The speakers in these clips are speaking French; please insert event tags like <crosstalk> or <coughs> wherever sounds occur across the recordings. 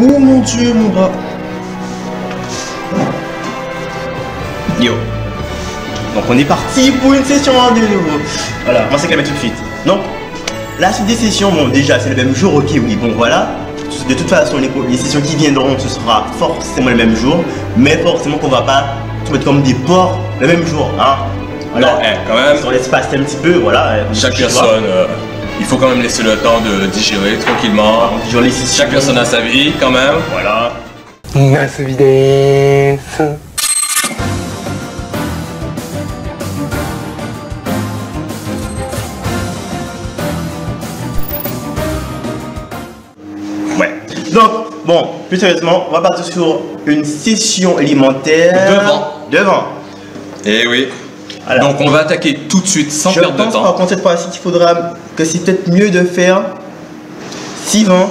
Oh mon dieu, mon bras. Yo. Donc on est parti pour une session de nouveau. Voilà, on va s'acclamer tout de suite. Donc, la suite des sessions, bon déjà c'est le même jour, ok oui, bon voilà. De toute façon, les, les sessions qui viendront, ce sera forcément le même jour, mais forcément qu'on va pas tout mettre comme des porcs le même jour, hein. Non, eh, quand même. On laisse passer un petit peu, voilà. Chaque personne, euh, il faut quand même laisser le temps de digérer tranquillement. Chaque personne a sa vie quand même. Voilà. Ouais. Donc, bon, plus sérieusement, on va partir sur une session alimentaire. Devant. Devant. Eh oui. Donc on va attaquer tout de suite sans Je perdre de pense par temps. contre cette fois-ci qu'il faudra que c'est peut-être mieux de faire 6 vents,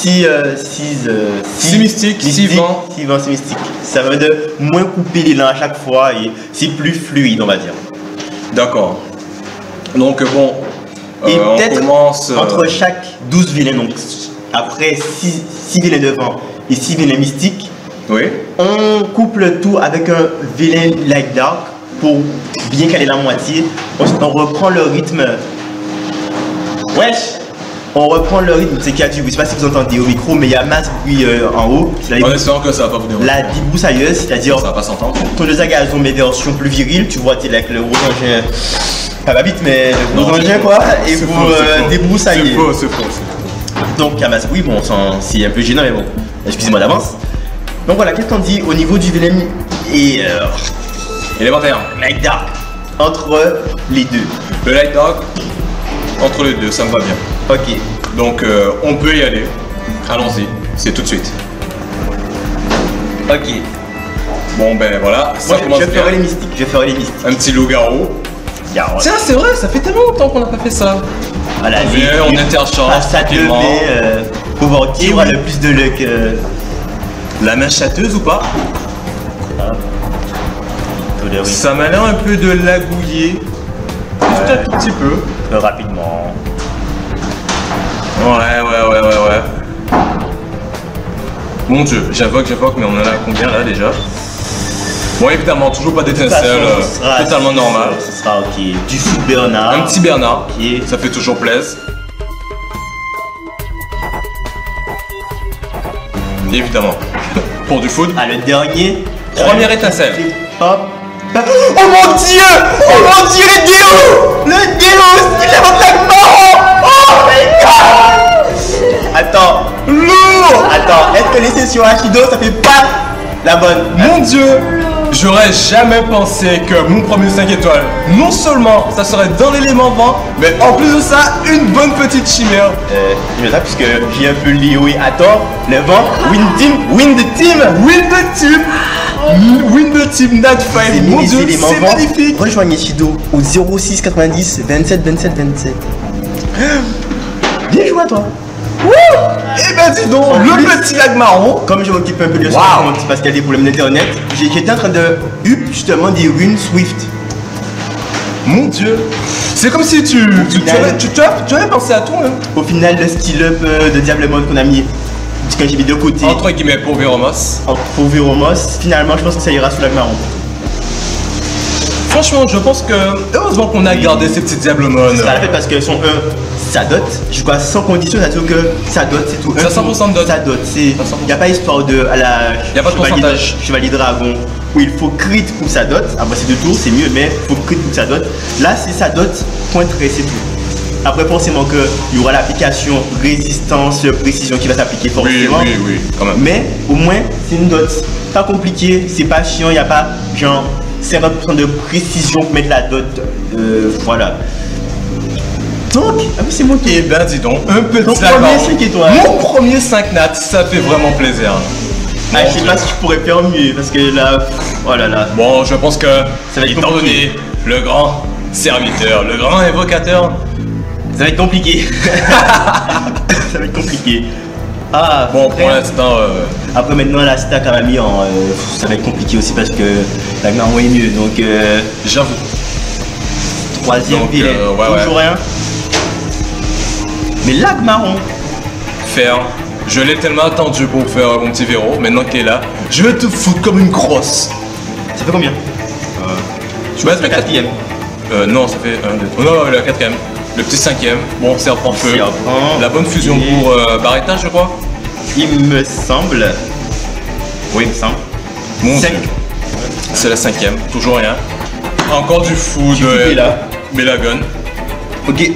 6 euh, 6 euh, mystiques, six vents. 6 vents, 6 mystiques. Ça va de moins couper l'élan à chaque fois et c'est plus fluide, on va dire. D'accord. Donc bon, Et euh, peut-être commence. Entre chaque 12 vilains, donc après 6 vilains de vent et 6 vilains mystiques, Oui. on couple tout avec un vilain like dark pour bien caler la moitié. Ensuite, on reprend le rythme. Wesh! On reprend le rythme, c'est qu'il y a du bruit. Je sais pas si vous entendez au micro, mais il y a masse bruit euh, en haut. En la, espérant que ça va pas vous déranger. la débroussailleuse, c'est-à-dire Ça va pas s'entendre. tondeuse à gazon, mais version plus virile. Tu vois, t'es avec le gros engin. Pas ma bite, mais le engin quoi. Et vous faux, euh, faux. débroussailler. C'est faux, c'est faux. faux. Donc, il y a masse bruit, bon, c'est un peu gênant, mais bon. Excusez-moi d'avance. Donc voilà, qu'est-ce qu'on dit au niveau du vilain et euh, Élémentaire. Like Dark entre les deux. Le light dog entre les deux, ça me va bien. Ok. Donc euh, on peut y aller. Allons-y. C'est tout de suite. Ok. Bon ben voilà, ça Moi, commence je bien. ferai les mystiques. Je ferai les mystiques. Un petit loup-garou. Tiens, c'est vrai, ça fait tellement longtemps qu'on n'a pas fait ça. Voilà, on les- vient, on interchange Ah, ça devait euh, pour voir qui aura le plus de luck. euh, La main châteuse ou pas? De- Ça m'a l'air un peu de lagouiller. Juste un tout petit peu. euh, rapidement. Ouais, ouais, ouais, ouais, ouais. Mon dieu, j'invoque, j'invoque, mais on en a combien là déjà? Bon, évidemment, toujours pas d'étincelle, euh, totalement normal. Ce sera ok. Du foot Bernard. Un petit Bernard, ça fait toujours plaisir. Évidemment. Pour du foot. Ah, le dernier. Première étincelle. Hop. Oh mon dieu! Oh mon dieu, le déo Le déo Il est marron Oh my god! Attends. Lourd! Attends, est-ce que sessions Ashido, ça fait pas la bonne? Mon dieu J'aurais jamais pensé que mon premier 5 étoiles, non seulement ça serait dans l'élément vent, mais en plus de ça, une bonne petite chimère. Euh, je ça puisque j'ai un peu lié oui tort. Le vent, win team, win the team! Win the team Win the team Nat 5 C'est Mon dieu, c'est magnifique. Rejoignez Shido au 06 90 27 27 27. Bien joué à toi. Eh ben dis donc, En le plus- petit lag marron. Comme je m'occupe un peu de Wow. son compte parce qu'il y a des problèmes d'internet, j'étais en train de up justement des runes Swift. Mon dieu. C'est comme si tu... Tu, final- avais, tu, tu tu avais pensé à tout, hein. Au final, le skill up euh, de Diable Mode qu'on a mis quand j'ai mis de côté Entre guillemets, pour Véromos. en- pour Véromos, finalement, je pense que ça ira sous la marron. Franchement, je pense que... Heureusement qu'on a gardé ces petits diablemons. Ça l'a fait parce que son 1, ça dot. Je crois sans condition, ça veut que ça dot, c'est tout. Un à 100% de dot. Ça dot. Il C'est à 100%. n'y a pas histoire de. À la Y a pas de Chevalier- pourcentage. Chevalier Dragon, où il faut crit pour ça dot. Après, c'est deux tours, c'est mieux, mais il faut crit pour que ça dot. Là, c'est ça dot, point très, c'est tout. Après, forcément, qu'il y aura l'application résistance, précision qui va s'appliquer Oui, forcément. oui, oui, quand même. Mais au moins, c'est une dot. Pas compliqué, c'est pas chiant, il n'y a pas genre 50% de précision pour mettre la dot. Euh, voilà. Donc, ah oui, c'est moi qui Eh ben dis donc, un Ton lag premier marron. 5 étoiles. Mon premier 5 nat, ça fait vraiment plaisir. Ah, je sais pas si je pourrais faire mieux parce que là, oh là là. Bon, je pense que, Ça va être étant compliqué. donné le grand serviteur, le grand évocateur, Ça va être compliqué. <laughs> ça va être compliqué. Ah, bon, après, pour l'instant, euh, après maintenant la stack à mis en. euh, ça va être compliqué aussi parce que la est mieux. Donc, euh, j'avoue. troisième Donc, euh, ouais, Toujours rien. Mais lag marron. Je l'ai tellement attendu pour faire mon petit verrou. Maintenant qu'il est là, je vais te foutre comme une grosse. Ça fait combien? Tu vas être Le quatrième. Euh, non, ça fait un, deux, trois. Non, non, le quatrième. Le petit cinquième. Bon, serpent feu. Serpent. La bonne fusion Et- pour euh, Barretta, je crois. Il me semble. Oui, il me semble. Mon Cinq. C'est la cinquième. Toujours rien. Encore du food. Du food euh, Bella. Bellagon. Ok.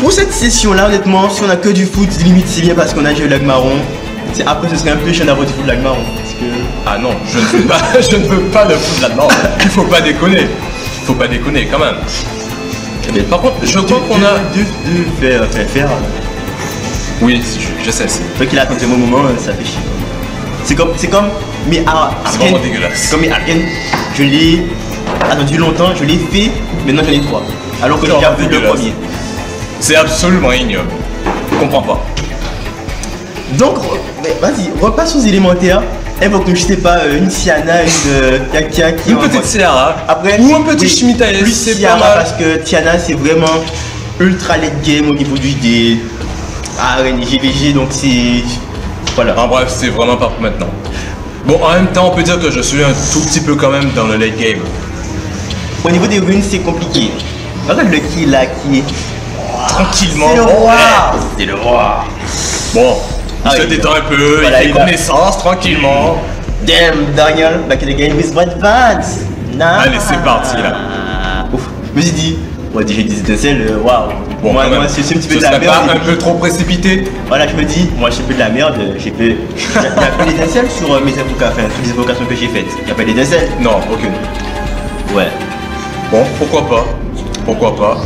Pour cette session-là, honnêtement, si on a que du foot, limite c'est bien parce qu'on a eu lag marron. C'est- Après, ce serait un peu chiant d'avoir du foot lag marron. Parce que. Ah non, je ne veux pas, <laughs> je ne veux pas le foot là-dedans. Il faut pas déconner. Il faut pas déconner quand même. Mais par contre, je crois qu'on a. De, de faire. Oui, je, je sais. qu'il a attendu un bon moment, euh, ça fait chier. C'est comme. C'est comme. Mais ah, C'est vraiment dégueulasse. C'est comme Arken. Je l'ai attendu longtemps, je l'ai fait, maintenant j'en ai trois. Alors que j'ai déjà vu le premier. C'est absolument ignoble. Je comprends pas. Donc, mais vas-y, repasse aux élémentaires. Évoque-nous, je sais pas, euh, une Tiana, une euh, Kaka qui Une petite Ciara. Après, Ou un petit oui, Shimitae, plus mal. parce que Tiana c'est vraiment ultra late game au niveau du des arènes GVG donc c'est voilà. En bref, c'est vraiment pas pour maintenant. Bon, en même temps, on peut dire que je suis un tout petit peu quand même dans le late game. Au niveau des runes c'est compliqué. Regarde le kill là qui est. Tranquillement. C'est le roi. C'est le roi. Bon, il Ah, se il- détend un peu, il fait connaissance tranquillement. Damn Daniel, back in the game with Brad Vance. Nah. Allez, c'est parti, là. Ouf, je me suis dit, moi déjà des étincelles, waouh. Bon, moi, moi c'est un petit peu de la merde. pas un peu trop précipité Voilà, je me dis, moi j'ai fait de la merde, j'ai fait. Il y a pas d'étincelles sur euh, mes invocations, enfin toutes les invocations que j'ai faites. Il y a pas d'étincelles. Non, aucune. Ouais. Bon, pourquoi pas? Pourquoi pas?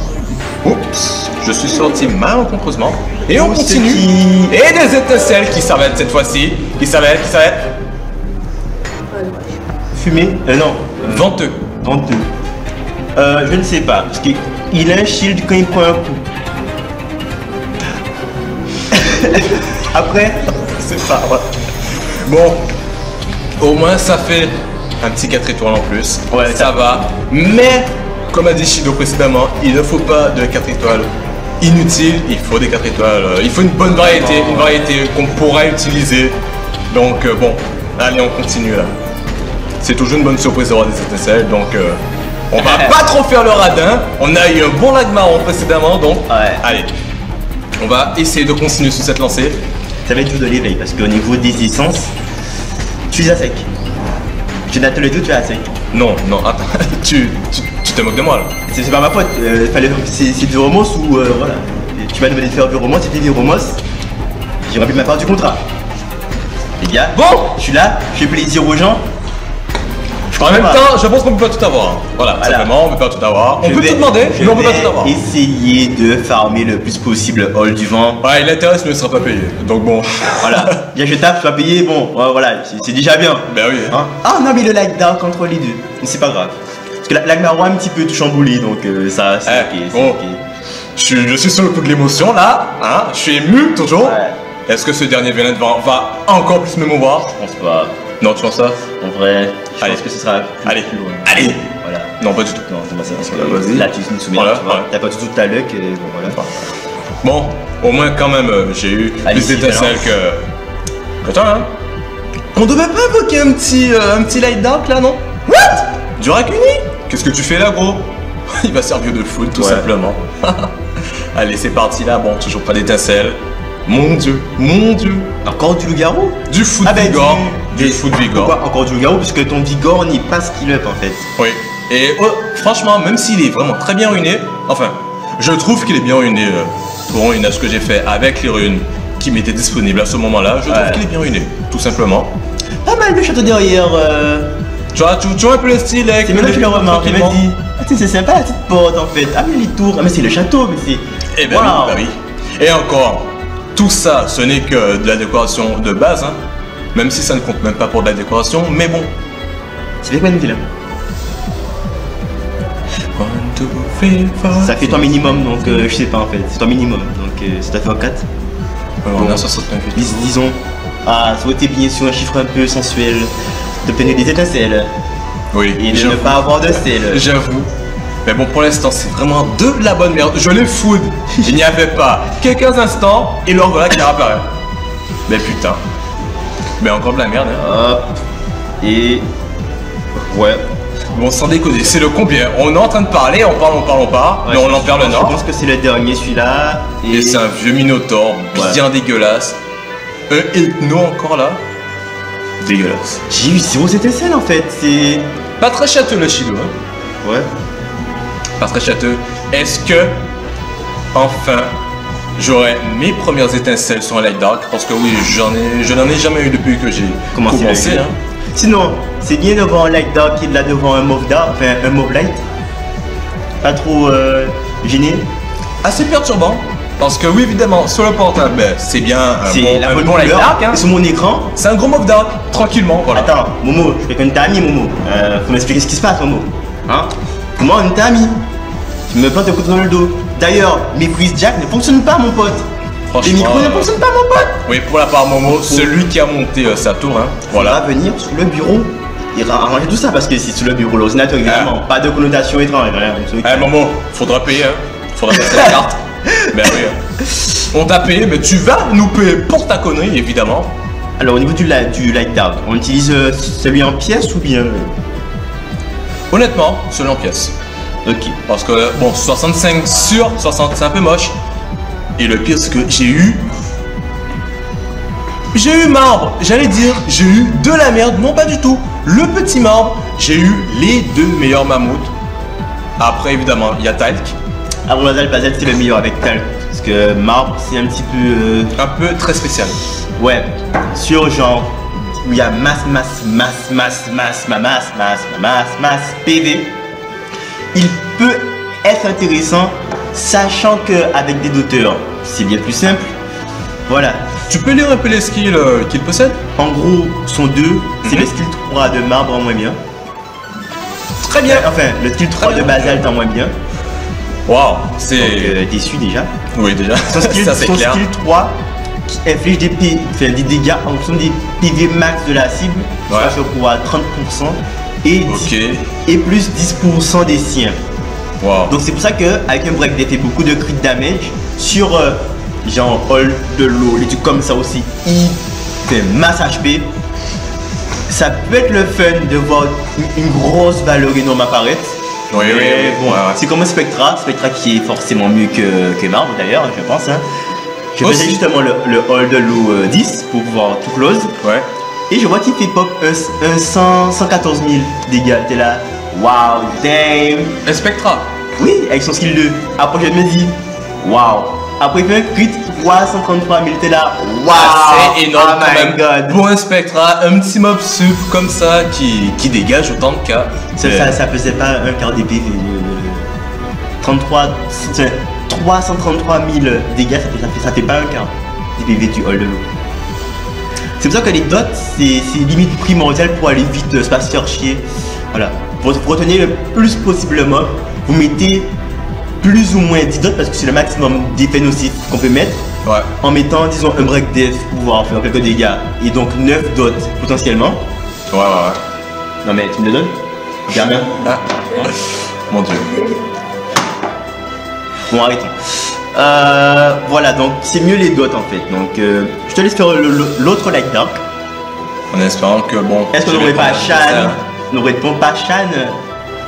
Oups, je suis sorti malencontreusement. Et on continue. qui- Et des étincelles qui s'arrêtent cette fois-ci. Qui s'arrêtent, qui s'arrêtent. Fumé Euh, non. Venteux. Venteux. Euh, je ne sais pas, parce qu'il a un shield quand il prend un coup. <laughs> Après, C'est pas vrai. Bon, au moins ça fait un petit 4 étoiles en plus. Ouais, ça ça- va. Mais, comme a dit Shido précédemment, il ne faut pas de 4 étoiles inutiles, il faut des 4 étoiles. Il faut une bonne variété, une variété qu'on pourra utiliser. Donc euh, bon, allez, on continue là. C'est toujours une bonne surprise d'avoir des étincelles, donc euh, on va <laughs> pas trop faire le radin. On a eu un bon lag marron précédemment, donc Ouais. allez. On va essayer de continuer sur cette lancée. ça va être de l'éveil, parce qu'au niveau des essences, tu es à sec. Je date le tout, tu es à sec. Non, non, attends, <laughs> tu, tu, tu te moques de moi là. C'est pas ma faute, euh, fallait- c'est du romos ou euh, voilà. Tu m'as demandé de faire du romos, c'était du romos. J'ai rempli ma part du contrat. Les gars, Bon je suis là, je fais plaisir aux gens. Je En même pas. temps, je pense qu'on peut pas tout avoir. Voilà, Voilà. simplement, on peut pas tout avoir. On Je peut vais- tout demander, mais on peut pas tout avoir. Essayer de farmer le plus possible Hall du vent. Ouais, il intéresse, mais il sera pas payé. Donc bon. Voilà. <laughs> Bien, je tape, je dois payer, bon, voilà, c'est déjà bien. Ben oui. Hein ah non, mais le lag dark entre les deux. Mais c'est pas grave. Que la- marron un petit peu tout chamboulé, donc euh, ça, c'est Eh, ok. c'est bon. ok. Je suis, je suis sur le coup de l'émotion là. Hein je suis ému toujours. Ouais. Est-ce que ce dernier violent va, va encore plus m'émouvoir Je pense pas. Non, tu penses ça En vrai, je Allez. pense que ce sera plus, Allez. plus loin. Allez. Voilà. Non, pas du tout. Non, c'est pas ça. Parce que vas-y. là, tu me soumets, Voilà, tu vois. T'as pas tout, tout ta luck, et bon, voilà. Bon, au moins quand même, euh, j'ai eu Allez, plus d'étincelles que. Attends, hein. On devait pas invoquer un petit, euh, un petit light dark là, non? What? Du Rakuni Qu'est-ce que tu fais là, gros <laughs> Il va servir de foot, tout Ouais. simplement. <laughs> Allez, c'est parti là. Bon, toujours pas d'étincelles. Mon dieu, mon dieu. Encore du loup-garou Du foot Ah ben, vigor. du- Du foot vigor. Pourquoi encore du loup-garou Parce que ton vigor n'est pas skill up en fait. Oui. Et oh, franchement, même s'il est vraiment très bien ruiné, enfin, je trouve qu'il est bien ruiné euh, pour une à ce que j'ai fait avec les runes qui m'étaient disponibles à ce moment-là. Je trouve qu'il est bien ruiné, tout simplement. Pas mal de châteaux derrière. Euh... Tu vois, tu, tu vois un peu le style avec C'est maintenant que le remarque. Je me dis, ah, c'est sympa la petite porte en fait. Ah, mais les tours. Ah, mais c'est le château, mais c'est. Eh ben oui, bah oui. Et encore, tout ça, ce n'est que de la décoration de base, hein. Même si ça ne compte même pas pour de la décoration, mais bon. C'est de villes Ça fait ton minimum, donc euh, je sais pas en fait. C'est ton minimum, donc euh, ça t'a fait en 4. On a 68. Dis- disons, ah, souhaiter bien sûr un chiffre un peu sensuel, d'obtenir des étincelles Oui, et de ne pas avoir de sel. J'avoue. Mais bon, pour l'instant, c'est vraiment de la bonne merde. Je les food. Il n'y avait pas. Quelques instants, et leur voilà qui réapparaît. Mais putain. Mais encore de la merde. Hein. Hop. Et. Ouais. Bon, sans déconner, c'est le combien? On est en train de parler, on parle, on parle, on parle, mais on en perd le Je nord. pense que c'est le dernier celui-là. Et c'est un vieux Minotaur, bien dégueulasse. Un Ethno encore là? Dégueulasse. J'ai eu 0 CTSL en fait. C'est. Pas très châteux le Shido, hein. Ouais. Pas très châteux. Est-ce que, enfin, j'aurai mes premières étincelles sur un Light Dark? Parce que oui, j'en ai, je n'en ai jamais eu depuis que j'ai Commencé hein. Sinon, c'est bien devant un light dark et de là devant un mauve dark, enfin un mauve light. Pas trop euh, gêné. Assez perturbant. Parce que oui, évidemment, sur le portable, ben, c'est bien un C'est bon, la un bonne bon Light couleur. Dark. hein. Sur mon écran. C'est un gros mauve dark, tranquillement, voilà. Attends, Momo, je fais qu'un t'as mis Momo. Euh, faut m'expliquer ce qui se passe, Momo. Hein? Pour moi, un t'as mis. Tu me plantes un couteau dans le dos. D'ailleurs, mes quiz jack ne fonctionnent pas, mon pote. Les micros ne euh, fonctionnent pas, mon pote. Oui, pour la part Momo, celui qui a monté euh, sa tour, hein. On va Voilà. venir sur le bureau et ra- arranger tout ça parce que c'est sur le bureau, l'ordinateur, évidemment. Pas de connotation étrange. rien, rien, Eh Momo, faudra payer, hein. Faudra passer la <laughs> carte. Ben oui. On t'a payé, mais tu vas nous payer pour ta connerie, évidemment. Alors, au niveau du, light- du light dark, on utilise euh, celui en pièces ou bien. euh, Honnêtement, selon pièce. Ok. Parce que, bon, 65 sur 60, c'est un peu moche. Et le pire, c'est que j'ai eu. J'ai eu marbre, j'allais dire, j'ai eu de la merde, non pas du tout. Le petit marbre, j'ai eu les deux meilleurs mammouths. Après, évidemment, il y a Talc, Basel, Basel c'est le meilleur avec Talc. Parce que Marbre, c'est un petit peu. euh, un peu très spécial. Ouais, sur genre où il y a masse, masse, masse, masse, masse, ma masse, masse, ma masse, masse, PV, il peut être intéressant, sachant qu'avec des doteurs, c'est bien plus simple. Voilà. Tu peux lire un peu les skills euh, qu'il possède En gros, sont deux, c'est Mhm. le skill 3 de marbre en moins bien. Très bien. Enfin, le skill 3 de basalte en moins bien. Waouh, c'est. euh, déçu déjà. Oui, déjà, Son <laughs> skill, ça c'est son clair. skill 3 qui inflige des, P- enfin, des dégâts en fonction des PV max de la cible, Ouais. soit sur à 30% et, Ok, 10 et plus 10% des siens. waouh. Donc c'est pour ça que avec un break fait beaucoup de crit damage sur euh, genre all de l'eau, les trucs comme ça aussi, il fait masse HP. Ça peut être le fun de voir une, une grosse valeur énorme apparaître. Oui, oui, oui, bon, c'est comme un Spectra, Spectra qui est forcément mieux que, que Marble d'ailleurs, je pense. Hein. Je faisais justement le, le Hall de l'eau euh, 10 pour pouvoir tout close. Ouais. Et je vois qu'il fait pop un, un 100 114 000 dégâts. T'es là, waouh, damn. Un Spectra. Oui, avec son skill 2. Après, je me dis, waouh. Après, il fait un crit 333 000. T'es là, waouh. Ah, c'est énorme oh quand my même. god. Pour un Spectra, un petit mob sup comme ça qui, qui dégage autant de cas. Ça, Euh, ça, ça faisait pas un quart des PV. le- le- 33, c'est- 333 000 dégâts, ça fait, ça, fait, ça fait pas un quart des PV du hall de l'eau. C'est pour ça que les dots, c'est limite primordial pour aller vite, euh, se pas se faire chier. Voilà. Pour retenir le plus possible le mob, vous mettez plus ou moins 10 dots parce que c'est le maximum d'effets nocifs qu'on peut mettre Ouais. en mettant, disons, un break death pour pouvoir faire quelques dégâts et donc 9 dots potentiellement. Ouais, ouais, ouais. Non mais tu me le donnes? Bien. Ah. Mon dieu. Bon, arrêtons. Euh, voilà, donc c'est mieux les dots en fait. Donc euh, je te laisse faire l'autre light dark. En espérant que bon. Est-ce qu'on n'aurait pas Shan? n'aurait pas Shan?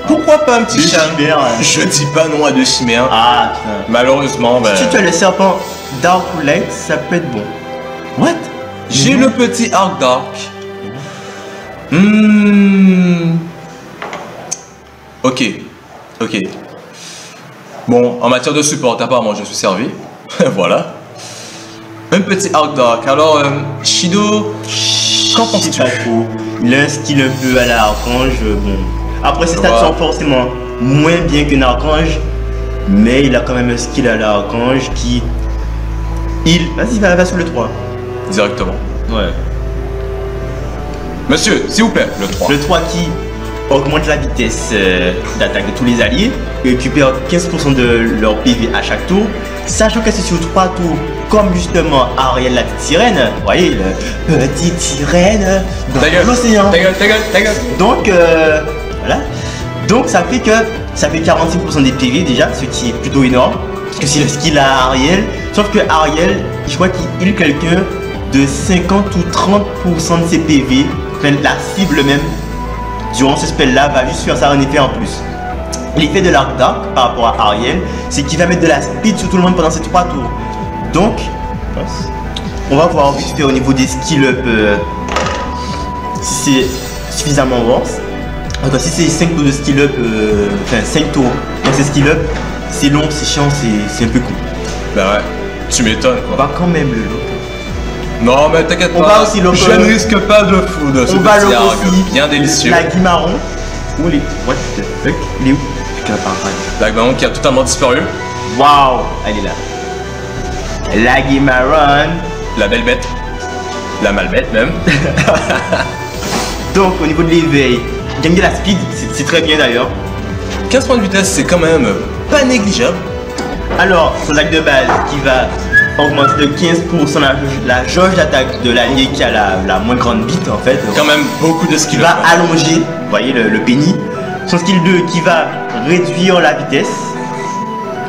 Pourquoi pas un petit chat hein. Je dis pas non à deux chimères. Ah putain. Malheureusement, ben, Si tu as le serpent dark light, ça peut être bon. What? J'ai le petit Arc Dark. Hmm. Ok. Ok. Bon, en matière de support, apparemment, je suis servi. <laughs> voilà. Un petit Arc Dark. Alors, euh, Shido, qu'en penses-tu? Un style peu à la archange. Bon. Après, ses stats sont forcément moins bien qu'un archange. Mais il a quand même un skill à la archange qui. Il. Vas-y, va, va sur le 3. Directement. Ouais. Monsieur, s'il vous plaît, le 3. Le 3 qui augmente la vitesse euh, d'attaque de tous les alliés et récupère 15% de leur PV à chaque tour. Sachant que c'est sur 3 tours, comme justement Ariel la petite sirène, vous voyez, le petite sirène dans l'océan. ta gueule, ta gueule, ta gueule. Donc, euh, voilà. Donc, ça fait que ça fait 46% des PV déjà, ce qui est plutôt énorme. Parce que c'est le skill à Ariel. Sauf que Ariel, je crois qu'il heal quelqu'un de 50 ou 30% de ses PV, enfin, la cible même, durant ce spell-là, va juste faire ça en effet en plus. L'effet de l'arc dark par rapport à Ariel, c'est qu'il va mettre de la speed sur tout le monde pendant ces trois tours. Donc, on va voir vite fait au niveau des skill up euh, si c'est suffisamment worse. Encore si c'est 5 tours de skill up, euh, enfin 5 tours dans ces skill up, c'est long, c'est chiant, c'est c'est un peu con. Bah ouais, tu m'étonnes On quoi. va quand même le lock. Non mais t'inquiète On pas, va aussi le- je ne risque pas de fou de ce On va aussi. bien délicieux. La Guimaron. Où il est? What the fuck? Il est où? Putain. La Gmaron qui a totalement disparu. Waouh Elle est là. La Guimaron. La belle bête. La malbête même. <laughs> Donc au niveau de l'éveil, gagner de la speed, c'est- très bien d'ailleurs. 15 points de vitesse, c'est quand même pas négligeable. Alors, son attaque de base qui va augmenter de 15% la, la jauge d'attaque de l'allié qui a la, la moins grande bite en fait. Quand même beaucoup de qui skill. va allonger, vous voyez le, le penny. Son skill 2 qui va réduire la vitesse.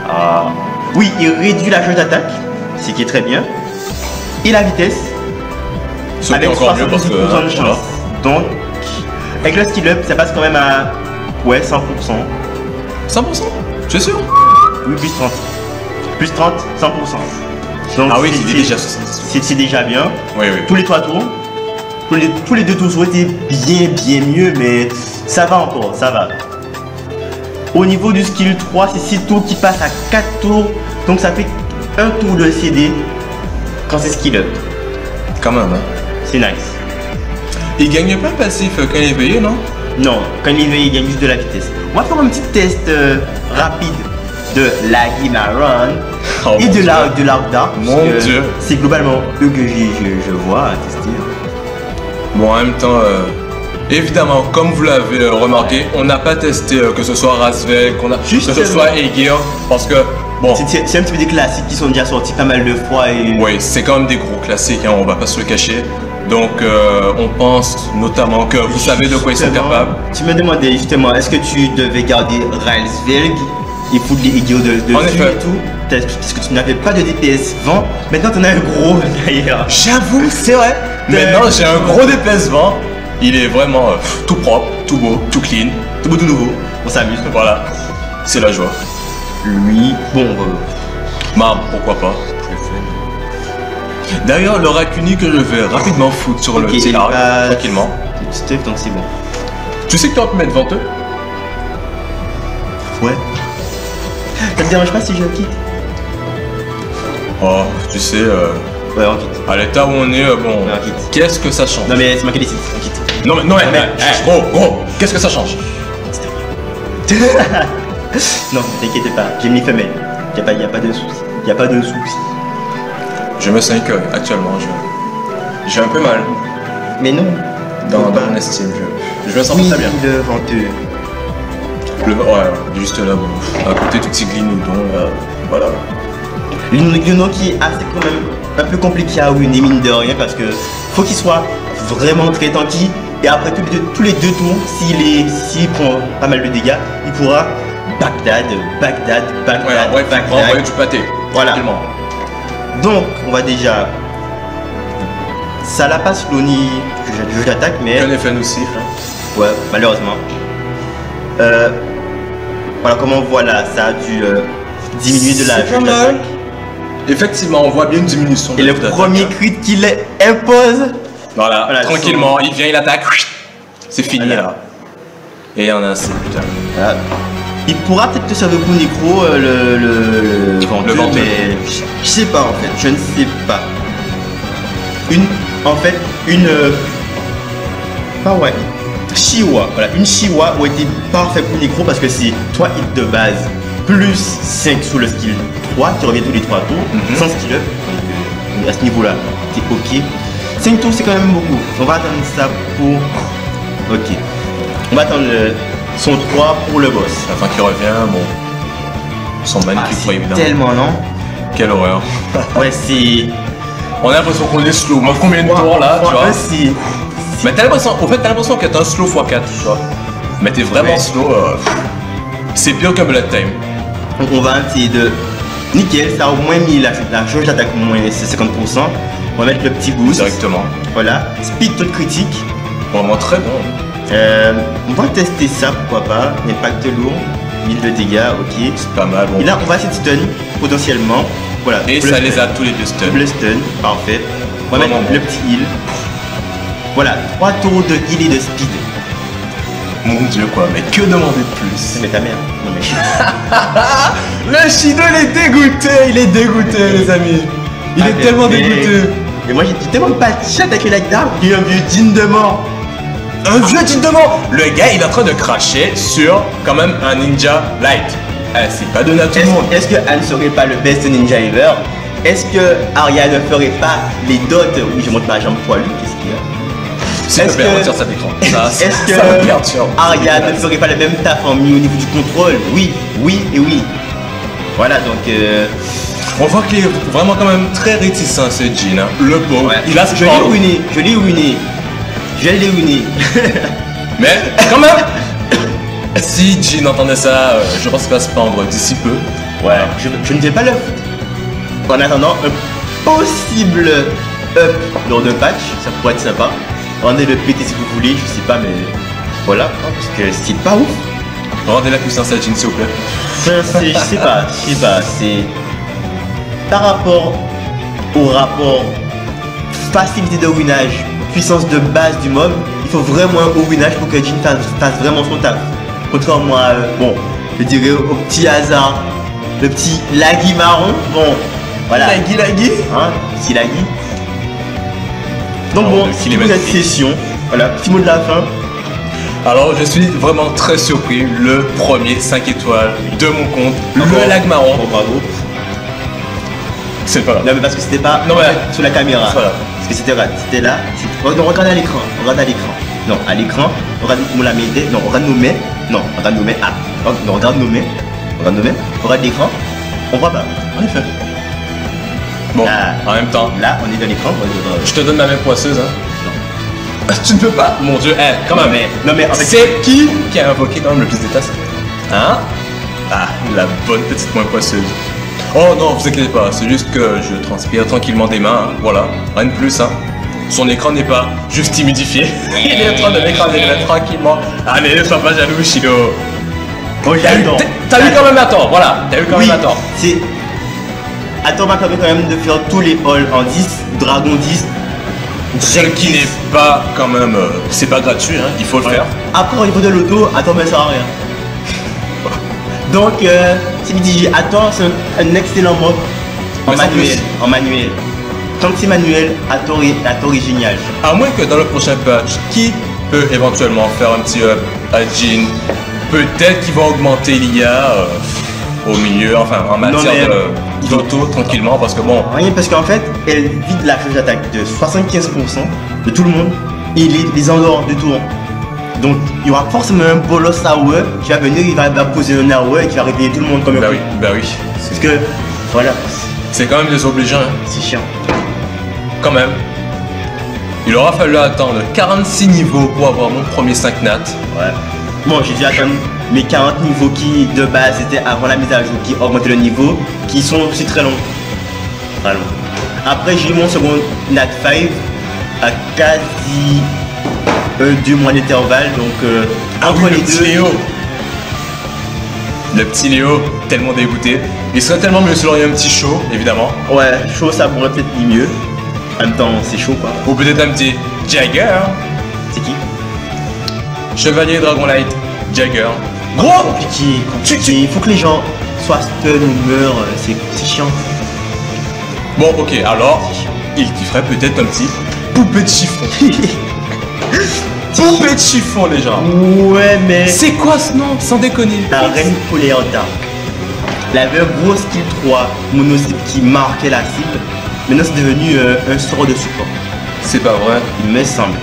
Ah. Oui, il réduit la jauge d'attaque, ce qui est très bien. Et la vitesse, Ce qui est avec encore mieux parce que. 70% de voilà. chance. Donc, avec le skill up, ça passe quand même à ouais 100%. 100% Tu es sûr Oui, plus 30. Plus 30, 100%. Donc, Ah oui, c'est- déjà 70. C'est c'est déjà bien. Oui, oui. Tous les trois tours. Tous les, tous les deux tours auraient été bien, bien mieux, mais ça va encore, ça va. Au niveau du skill 3, c'est 6 tours qui passent à 4 tours. Donc ça fait un tour de CD quand c'est skill up. Quand même, hein. C'est nice. Il gagne pas le passif euh, quand il est éveillé, non? Non, quand il éveille, il gagne juste de la vitesse. On va faire un petit test euh, rapide de la Guimaron Oh, et de la de l'arc d'art. Mon Dieu. C'est globalement eux que je, je vois à tester. Bon, en même temps, euh, évidemment, comme vous l'avez euh, remarqué, on n'a pas testé euh, que ce soit Rasvel, qu'on a, que ce soit Aegir, parce que, bon, C'est- un petit peu des classiques qui sont déjà sortis pas mal de fois et oui, c'est quand même des gros classiques, hein, on va pas se le cacher. Donc, euh, on pense notamment que vous savez de quoi ils sont capables. Tu me demandais justement, est-ce que tu devais garder Ralsvelg et foutre les idiots de, de En effet. et tout? Parce que- parce que tu n'avais pas de DPS vent, maintenant t'en as un gros <laughs> d'ailleurs. J'avoue, C'est vrai maintenant j'ai un gros DPS 20, il est vraiment euh, tout propre, tout beau, tout clean. Tout beau, tout nouveau. On s'amuse. Voilà, c'est la joie. Lui, bon, euh, pourquoi pas. D'ailleurs, le Rakuni que je vais rapidement foutre sur le Ok, petit il arc, va- tranquillement. donc c'est bon. Tu sais que tu aurais pu mettre venteux Ouais. Ça te dérange pas si je quitte Oh, tu sais, euh, Ouais, on quitte. à l'état où on est, euh, bon, Ouais, qu'est-ce que ça change? Non mais c'est moi qui décide, on quitte. non, mais, non, mais, mais- eh, gros, gros, qu'est-ce que ça change? <laughs> Non, t'inquiète pas, j'ai mis femelle. Y'a pas, y a pas de soucis. Y a pas de soucis. Je me sens que actuellement, je, j'ai un peu mal Mais non. dans, dans mon estime. Je, je me sens Oui, pas très bien. le venteux. Le, ouais, juste là, bon, à côté tout petit glinoudon, là, voilà. L'Uno qui est assez quand même un peu compliqué à winner mine de rien parce que faut qu'il soit vraiment très tanky et après tous les deux, tous les deux tours, s'il prend pas mal de dégâts, il pourra Bagdad, Bagdad, Ouais, Bagdad, ouais, prends Bagdad. envoyer du pâté. Voilà. Tranquillement. Donc on va déjà ça l'a pas slow ni je, l'attaque mais Aucun effet nocif. hein. Ouais, malheureusement. Euh, voilà comment on voit là, ça a dû euh, diminuer de la jauge d'attaque. Effectivement, on voit bien une diminution. Et de le l'attaque, premier crit qu'il impose, Voilà, Voilà, tranquillement, il vient, il attaque. C'est fini Voilà. là. Et en a un, c'est putain. voilà. Il pourra peut-être te servir pour nécro euh, le, le, le mais je, sais pas en fait, je ne sais pas. Une, en fait, une, euh, pas ouais, Chiwa, voilà, une Chiwa aurait été parfait pour nécro parce que c'est 3 hits de base plus 5 sous le skill 3 qui revient tous les 3 tours, Mhm. sans skill up, donc euh, à ce niveau-là, t'es ok. 5 tours c'est quand même beaucoup, on va attendre ça pour... Ok. On va attendre le- son 3 pour le boss. Enfin, qui revient, bon. Son Ah, c'est fois évidemment. tellement lent. Quelle horreur. <laughs> Ouais, c'est. On a l'impression qu'on est slow. Moi, combien de tours là, tu vois Ouais, c'est. Mais t'as l'impression, au fait, t'as l'impression que t'es un slow x4, tu vois. Mais t'es vraiment Ouais. slow. euh, C'est pire que Blood Time. Donc on va essayer de Nickel, ça a au moins mis la, la jauge d'attaque au moins c'est 50%. On va mettre le petit boost. Directement. Voilà. Speed taux de critique. Vraiment très bon. Euh, on va tester ça, pourquoi pas. Impact lourd, 1000 de dégâts, ok. C'est pas mal. Bon. Et là, on va essayer de stun, potentiellement. Voilà. Et ça les a tous les deux stun. Double stun, parfait. On va mettre bon. le petit heal. Voilà, 3 tours de heal et de speed. Mon dieu quoi, mais que demander de plus? Mais ta mère. Non mais <laughs> Le Shido il est dégoûté, il est dégoûté les amis. Il Ah, est mais- tellement mais- dégoûté. Mais moi j'ai tellement pas de chat avec le lac d'arbre, j'ai eu un vieux jean de mort. Un vieux titre de mort Le gars il est en train de cracher sur quand même un ninja light. Eh, c'est pas donné à tout le monde. Est-ce que Anne serait pas le best ninja ever? Est-ce que Arya ne ferait pas les dots? Oui, je monte ma jambe poilue, qu'est-ce qu'il y a? Te est-ce que-. Ça, <laughs> Est-ce que. Arya ne ferait pas le même taf en mi au niveau du contrôle? Oui, oui et oui. Voilà donc. Euh, On voit qu'il est vraiment quand même très réticent ce Jean. hein. Le pauvre. ouais. Il a je l'ai Oh, winné, je l'ai winné. Je l'ai winné. <laughs> Mais quand même <coughs> Si Jean entendait ça, euh, je pense qu'il va se pendre d'ici peu. Ouais. Je, je ne vais pas le. En attendant, un possible up lors d'un patch, ça pourrait être sympa. Rendez le PT si vous voulez, je sais pas, mais voilà, hein, parce que c'est pas ouf. Rendez la puissance à Jean s'il vous plaît. Je sais pas, je sais pas, c'est par rapport au rapport facilité de winage, puissance de base du mob, il faut vraiment un haut winage pour que Jin fasse, fasse vraiment son taf. Contrairement à, euh, bon, je dirais au petit hasard, le petit laggy marron, bon, voilà. Laggy, laggy. Hein, petit laggy. Donc bon, c'est cette session, voilà, petit mot de la fin. Alors je suis vraiment très surpris. Le premier 5 étoiles de mon compte, Bravo. le lag marron. Bravo. C'est pas grave. Non mais parce que c'était pas Non, mais- sur la caméra. Voilà. Parce que c'était c'était là. c'était- Oh, non, regarde à l'écran. Regarde à l'écran. Non, à l'écran. Regarde où la mettait. Non, regarde nos mains. Non, regarde nos mains. Ah, oh, non, regarde nos mains. Regarde nos mains. Regarde l'écran. On voit pas. En effet. Bon, Ah. en même temps, Là, on est dans l'écran. on je te donne ma main poisseuse. Hein. Tu ne peux pas? Mon dieu, eh, quand Non même. mais, non mais en fait, C'est qui qui a invoqué quand même le plus des tasses Hein? Ah, la bonne petite main poisseuse. Oh non, vous inquiétez pas, c'est juste que je transpire tranquillement des mains, voilà, rien de plus. Hein. Son écran n'est pas juste humidifié. <laughs> Il est en train de l'écraser là, tranquillement. Allez, sois pas jaloux, Shido. Oh, T'as eu, t'as eu quand même à tort, voilà, t'as eu quand Oui, même à tort. c'est. Attends, m'a permis quand même de faire tous les halls en 10, Dragon 10. Ce qui n'est pas quand même, euh, c'est pas gratuit, hein, il faut le faire. Après, au niveau de l'auto, attends, mais ça sert à rien. Donc, euh, c'est dit, attends, c'est un, excellent mode en manuel. En manuel. Tant que c'est manuel, Ator est, génial. À moins que dans le prochain patch, qui peut éventuellement faire un petit up à Jean Peut-être qu'ils vont augmenter l'IA euh, au milieu, enfin en matière mais- de- d'auto tranquillement, parce que bon, Rien parce qu'en fait, elle vide la charge d'attaque de 75% de tout le monde et les, les dehors du tour. Donc, il y aura forcément un bolos AOE qui va venir, il va, va poser un AOE et qui va réveiller tout le monde comme un bah oui, bah oui. Parce que, voilà, C'est quand même désobligeant, hein, c'est chiant. quand même. Il aura fallu attendre 46 niveaux pour avoir mon premier 5 nat. Ouais. Bon, j'ai dû attendre mes 40 niveaux qui, de base, étaient avant la mise à jour, qui augmentaient le niveau, qui sont aussi très longs. Très longs. Après, j'ai eu mon second Nat 5 à quasi un deux mois d'intervalle, donc euh, entre Ah oui, les le petit. Léo. Le petit Léo, tellement dégoûté. Il serait tellement mieux si un petit show, évidemment. Ouais, chaud, ça pourrait peut-être être mieux. En même temps, c'est chaud quoi. Ou peut-être un petit Jagger. C'est qui? Chevalier Dragonlight, Jagger. Gros Compliqué, compliqué. Il faut que les gens soient stun ou meurent, euh, c'est c'est chiant. Bon, ok, alors, il kifferait peut-être un petit poupée de chiffon. <laughs> poupée de chiffon, les gens. Ouais, mais. C'est quoi ce nom, sans déconner? La reine polaire dark. Elle avait un gros skill 3 mono-cible qui marquait la cible. Maintenant c'est devenu euh, un sort de support. C'est pas vrai. Il me semble.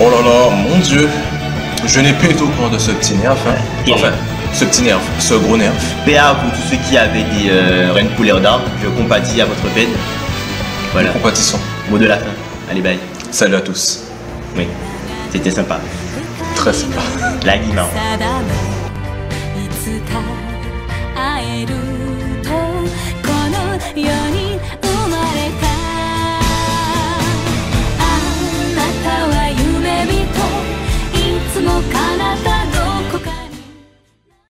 Oh là là, mon dieu. Je n'ai pas été au courant de ce petit nerf. hein. Ouais. Enfin, ce petit nerf, ce gros nerf. À vous tous ceux qui avaient des euh, reines. Je compatis à votre peine. Voilà. Compatissons. Mot de la fin. Allez bye. Salut à tous. Oui, c'était sympa. Très sympa. L'aliment.